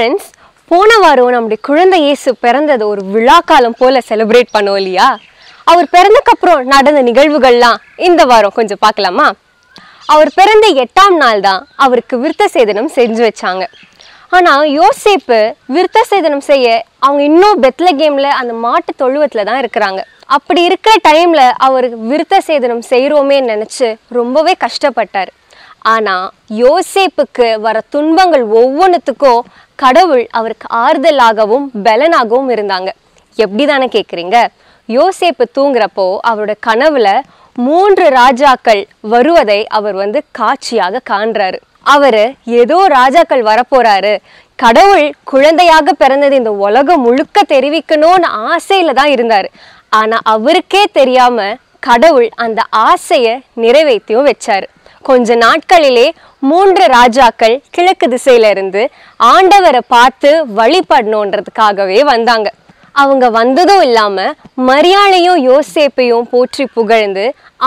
Friends போன வாரம் நம்முடைய குழந்தை இயேசு பிறந்தது ஒரு விழா காலம் போல செலிப்ரேட் பண்ணோம் இல்லையா? அவர் பிறந்தக்கப்புறம் நடந்த நிகழ்வுகள்லாம் இந்த வாரம் கொஞ்சம் பார்க்கலாமா? அவர் பிறந்த எட்டாம் நாள் தான் அவருக்கு விருத்த சேதனம் செஞ்சு வச்சாங்க. ஆனால் யோசேப்பு விருத்த சேதனம் செய்ய அவங்க இன்னும் பெத்லகேம்ல அந்த மாட்டு தொழுவத்தில் தான் இருக்கிறாங்க. அப்படி இருக்கிற டைமில் அவருக்கு விருத்த சேதனம் செய்கிறோமே நினச்சி ரொம்பவே கஷ்டப்பட்டார். ஆனால் யோசேப்புக்கு வர துன்பங்கள் ஒவ்வொன்றுத்துக்கும் கடவுள் அவருக்கு ஆறுதலாகவும் பலனாகவும் இருந்தாங்க. எப்படி தானே கேட்குறீங்க யோசேப்பு தூங்குறப்போ அவரோட கனவுல மூன்று ராஜாக்கள் வருவதை அவர் வந்து காட்சியாக காண்றாரு. அவரு ஏதோ ராஜாக்கள் வரப்போறாரு. கடவுள் குழந்தையாக பிறந்தது இந்த உலகம் முழுக்க தெரிவிக்கணும்னு ஆசையில தான் இருந்தார். ஆனா அவருக்கே தெரியாம கடவுள் அந்த ஆசையை நிறைவேற்றியும் வச்சாரு. கொஞ்ச நாட்களிலே மூன்று ராஜாக்கள் கிழக்கு திசையில இருந்து ஆண்டவரை பார்த்து வழிபடணுன்றதுக்காகவே வந்தாங்க. அவங்க வந்ததும் இல்லாம மரியாதையும் யோசேப்பையும் போற்றி புகழ்ந்து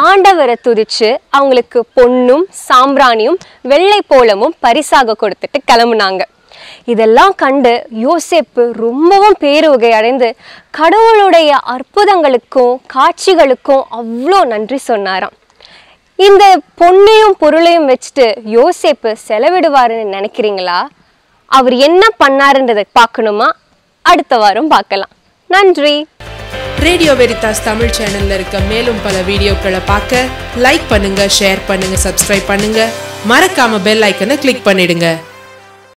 ஆண்டவரை துதிச்சு அவங்களுக்கு பொன்னும் சாம்பிராணியும் வெள்ளை போலமும் பரிசாக கொடுத்துட்டு கிளம்புனாங்க. இதெல்லாம் கண்டு யோசேப்பு ரொம்பவும் பேருவகை அடைந்து கடவுளுடைய அற்புதங்களுக்கும் காட்சிகளுக்கும் அவ்வளோ நன்றி சொன்னாராம். இந்த பொண்ணையும் பொருளையும் வச்சுட்டு யோசேப்பு செலவிடுவாருன்னு நினைக்கிறீங்களா? அவர் என்ன பண்ணாருன்றதை பார்க்கணுமா? அடுத்த வாரம் பார்க்கலாம். நன்றி. ரேடியோ வெரிதாஸ் தமிழ் சேனல்ல இருக்க மேலும் பல வீடியோக்களை பார்க்க லைக் பண்ணுங்க ஷேர் பண்ணுங்க சப்ஸ்கிரைப் பண்ணுங்க. மறக்காம பெல் ஐக்கனை கிளிக் பண்ணிடுங்க.